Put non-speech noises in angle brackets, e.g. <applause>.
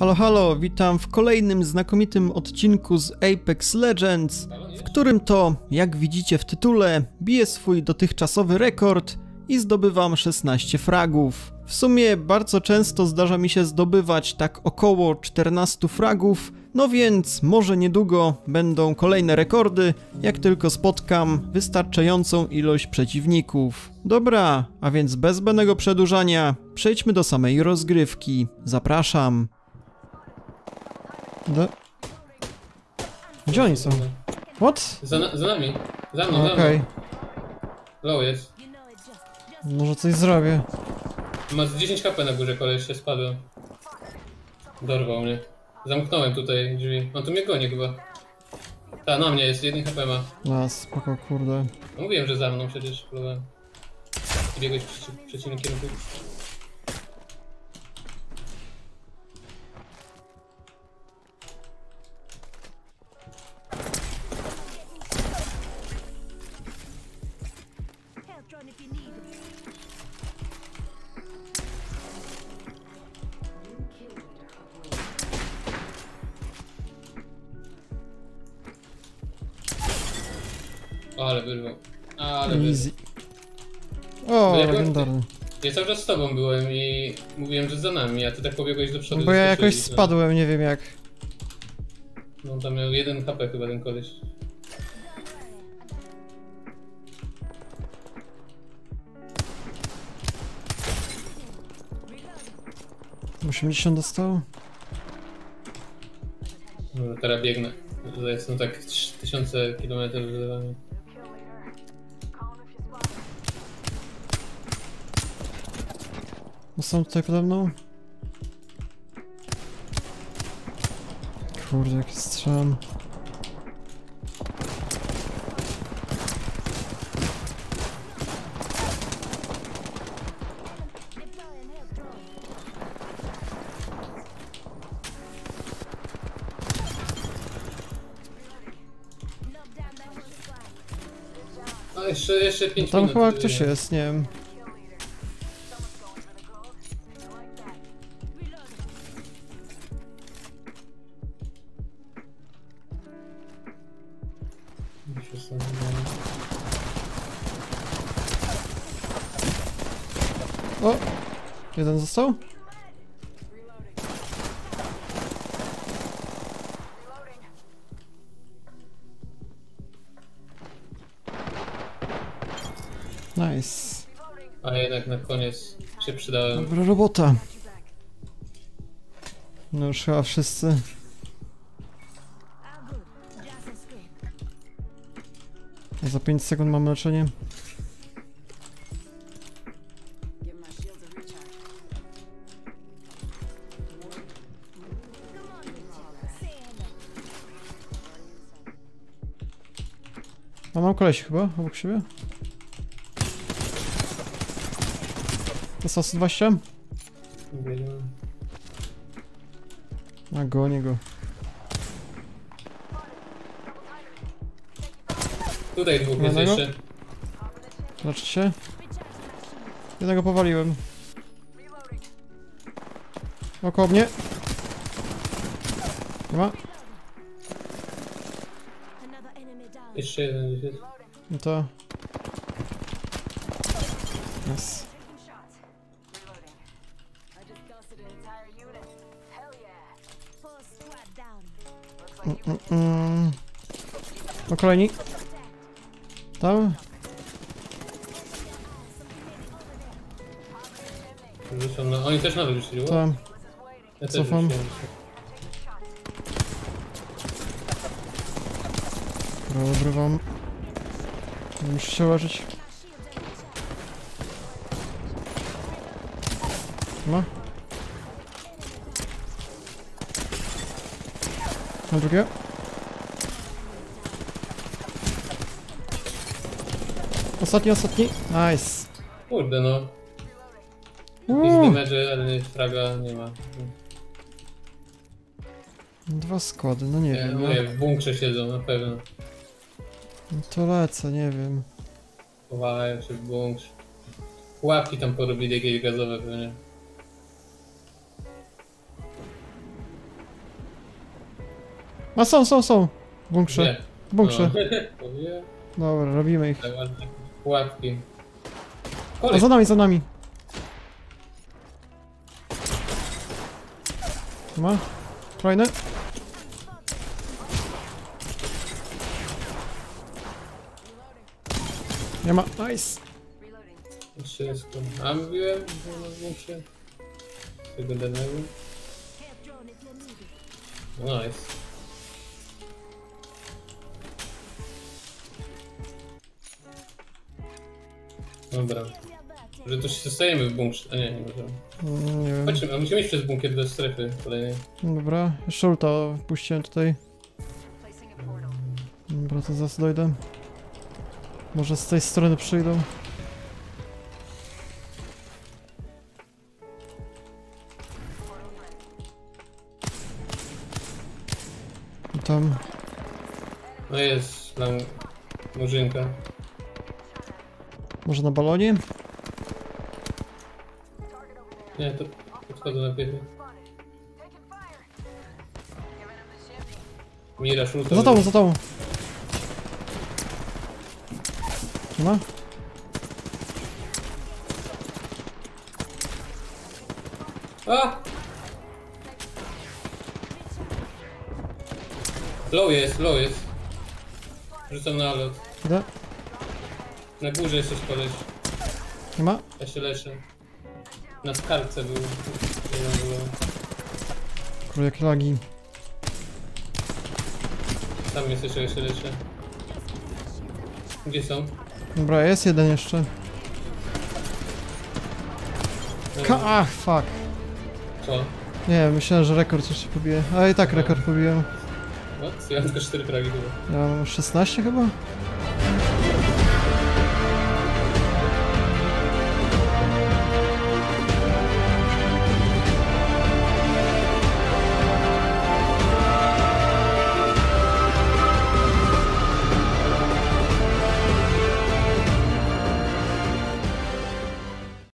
Halo, halo, witam w kolejnym znakomitym odcinku z Apex Legends, w którym to, jak widzicie w tytule, biję swój dotychczasowy rekord i zdobywam 16 fragów. W sumie bardzo często zdarza mi się zdobywać tak około 14 fragów, no więc może niedługo będą kolejne rekordy, jak tylko spotkam wystarczającą ilość przeciwników. Dobra, a więc bez zbędnego przedłużania, przejdźmy do samej rozgrywki. Zapraszam. Do... Gdzie oni są? What? Za, na, za nami. Za mną, za Okej, mną. Low jest. może coś zrobię. Ma z 10 HP na górze, koleś się spadł. Dorwał mnie. Zamknąłem tutaj drzwi. On tu mnie goni chyba. Ta, na mnie jest, 1 HP ma. No, spoko, kurde. No mówiłem, że za mną przecież próbowałem. Biegłeś w przeci- w przeciwnym kierunku. Ale wyrwał. Ale. Easy. O, legendarny. Ja cały czas z tobą byłem i mówiłem, że za nami, a ty tak pobiegłeś do przodu. Bo ja jakoś no. spadłem, nie wiem jak. No tam miał 1 HP chyba ten koleś. 80 dostał? No, teraz biegnę. Tutaj są tak 3000 km wydane. No są tutaj pode mną? Kurde, jak strzelam. A jeszcze, jeszcze 5 Tam minut. chyba y, ktoś jest, nie wiem. Muszę sobie- O! Jeden został? Nice. A jednak na koniec się przydałem. Dobra robota. No już chyba wszyscy. Za 5 sekund mam leczenie. A mam kolesi chyba obok siebie. Dostał 120? Biegłem. A gonię go. Tutaj dwóch jest Jednego? jeszcze. Się. Jednego powaliłem. Około mnie. Nie ma? Jeszcze jeden gdzieś jest. No to... Yes. Mm, mm, mm. O kolejni. Tam? Rzucą na... Oni też nawet rzucili. Tam. Ja też cofam. rzuciłem. Dobra, obrywam. Muszę się leczyć. Ma? Na drugie? Ostatni, ostatni. Nice. Kurde no. Easy damage, ale nie fraga nie ma. dwa składy, no nie Nie, wiem. no nie, w bunkrze siedzą na pewno. No to lecę, nie wiem. Chowają się w bunkrze. Pułapki tam porobili jakieś gazowe pewnie. A są, są, są. W bunkrze. Nie. W bunkrze. No. <laughs> Dobra, robimy ich. Pułapki. A Koleś, za nami, za nami. Ma? Kolejny? Nie ma. Nice. wszystko. A mówiłem, że. Tego danego. Needed. Nice. Dobra. Że to się zostajemy w bunkrze. A nie, nie możemy. Mm, Nie wiem. Chodźmy, a musimy iść przez bunkier do strefy kolejnej. Dobra, jeszcze ulta puściłem tutaj. Dobra, to zaraz dojdę. Może z tej strony przyjdą. I tam. No jest tam murzynka. Może na balonie? Nie, to podchodzę na. Mira szulta. Za tobą, za tobą! Nie ma? A! Low jest, low jest. Rzucam na lot. Idę. Na górze jest coś koleś. Nie ma? Ja się leczę. Na skarbce był. Było. Kurde, jakie lagi. Tam jest jeszcze, się leczę. Gdzie są? Dobra, jest jeden jeszcze. Ka Ach, fuck. Co? Nie, myślałem, że rekord jeszcze pobiję. A i tak rekord pobiłem. What? Ja mam tylko 4 fragi chyba. Ja mam 16 chyba?